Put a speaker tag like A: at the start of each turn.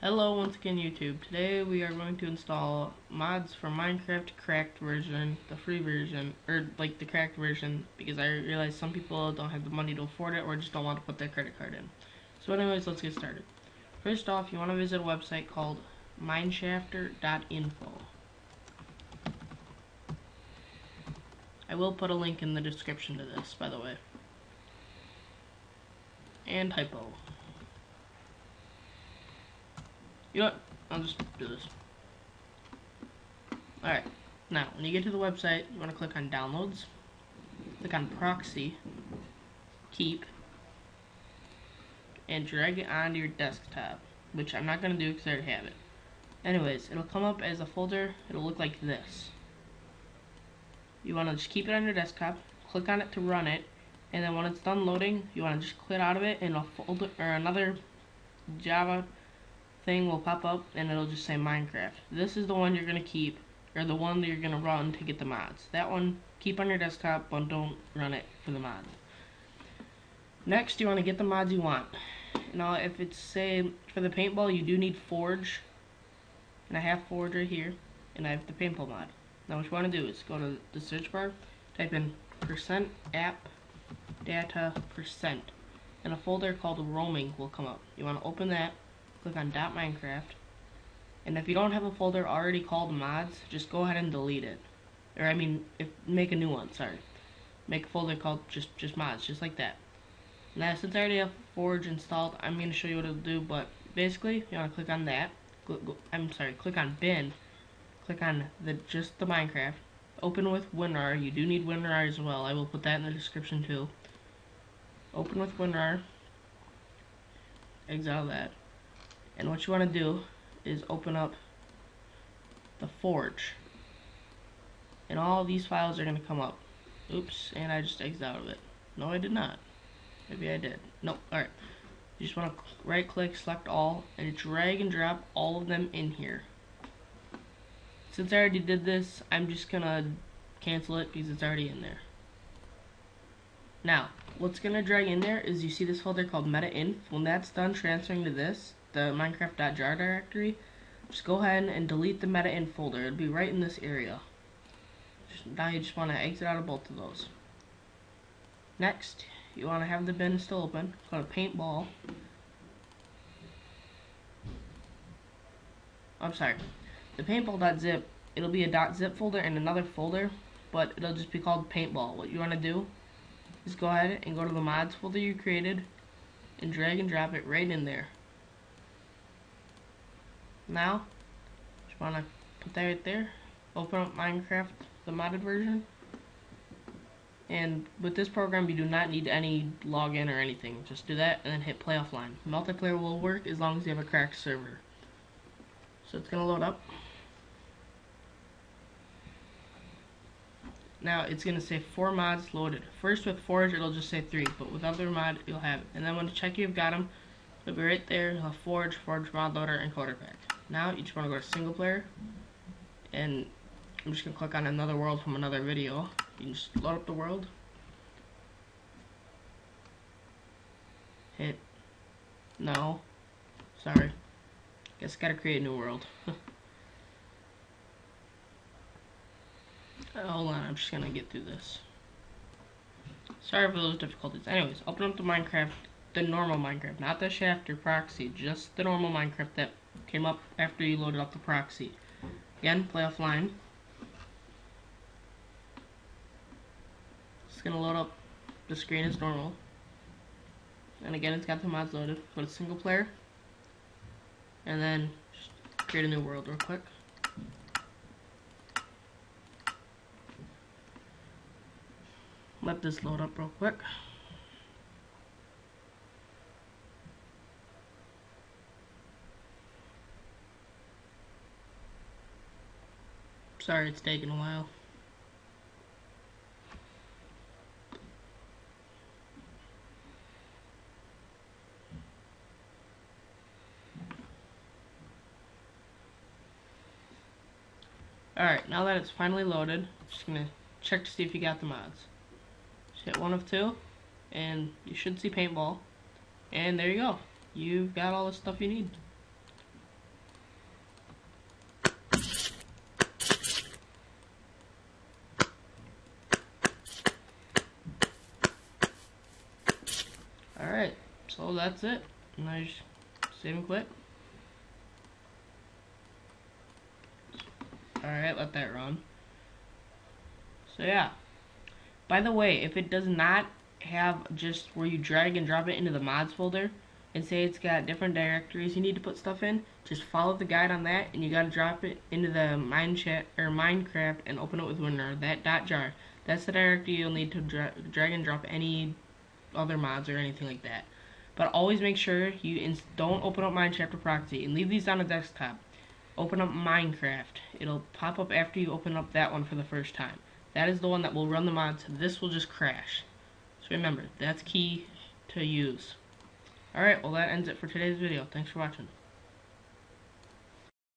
A: Hello once again YouTube. Today we are going to install mods for Minecraft cracked version, the free version, or like the cracked version because I realize some people don't have the money to afford it or just don't want to put their credit card in. So anyways, let's get started. First off, you want to visit a website called mineshafter.info. I will put a link in the description to this, by the way. And hypo. You know what? I'll just do this. Alright. Now, when you get to the website, you want to click on Downloads. Click on Proxy. Keep. And drag it onto your desktop. Which I'm not going to do because I already have it. Anyways, it'll come up as a folder. It'll look like this. You want to just keep it on your desktop. Click on it to run it. And then when it's done loading, you want to just quit out of it and a folder or another Java thing will pop up and it'll just say Minecraft. This is the one you're going to keep, or the one that you're going to run to get the mods. That one, keep on your desktop, but don't run it for the mods. Next, you want to get the mods you want. Now, if it's, say, for the paintball, you do need Forge, and I have Forge right here, and I have the paintball mod. Now, what you want to do is go to the search bar, type in percent app data percent, and a folder called roaming will come up. You want to open that, click on .minecraft, and if you don't have a folder already called mods, just go ahead and delete it. Or I mean, if make a new one, sorry. Make a folder called just just mods, just like that. Now, since I already have Forge installed, I'm going to show you what it'll do, but basically, you want to click on that. I'm sorry, click on bin. Click on the just the Minecraft. Open with WinRAR. You do need WinRAR as well. I will put that in the description too. Open with WinRAR. Exile that. And what you want to do is open up the Forge. And all these files are going to come up. Oops, and I just exited out of it. No, I did not. Maybe I did. Nope, alright. You just want to right click, select all, and drag and drop all of them in here. Since I already did this, I'm just going to cancel it because it's already in there. Now, what's going to drag in there is you see this folder called meta-inf. When that's done transferring to this, the minecraft.jar directory, just go ahead and delete the meta-inf folder. It'll be right in this area. Just, now you just want to exit out of both of those. Next, you want to have the bin still open. Go to paintball. I'm sorry. The paintball.zip, it'll be a .zip folder in another folder, but it'll just be called paintball. What you want to do is go ahead and go to the mods folder you created and drag and drop it right in there. Now, just want to put that right there. Open up Minecraft, the modded version. And with this program, you do not need any login or anything. Just do that and then hit play offline. Multiplayer will work as long as you have a cracked server. So it's going to load up. Now it's going to say four mods loaded. First with Forge, it'll just say three, but with other mod, you'll have it. And then when you check you've got them, it'll be right there. You'll have Forge, Forge mod loader, and pack. Now you just want to go to single player, and I'm just going to click on another world from another video. You can just load up the world. Hit no. Sorry. Guess I gotta create a new world. Hold on, I'm just gonna get through this. Sorry for those difficulties. Anyways, open up the Minecraft, the normal Minecraft, not the Shafter proxy, just the normal Minecraft that came up after you loaded up the proxy. Again, play offline. It's gonna load up the screen as normal. And again, it's got the mods loaded. Go to single player. And then create a new world real quick. Let this load up real quick. Sorry it's taking a while. Alright, now that it's finally loaded, I'm just gonna check to see if you got the mods. Just hit one of two, and you should see paintball. And there you go. You've got all the stuff you need. So that's it. Now just save and quit. Alright, let that run. So yeah. By the way, if it does not have just where you drag and drop it into the mods folder, and say it's got different directories you need to put stuff in, just follow the guide on that, and you gotta drop it into the Minechat or Minecraft and open it with WinRAR. That dot jar. That's the directory you'll need to dra drag and drop any other mods or anything like that. But always make sure you don't open up Minecraft proxy and leave these on a desktop. Open up Minecraft. It'll pop up after you open up that one for the first time. That is the one that will run the mods. This will just crash. So remember, that's key to use. Alright, well that ends it for today's video. Thanks for watching.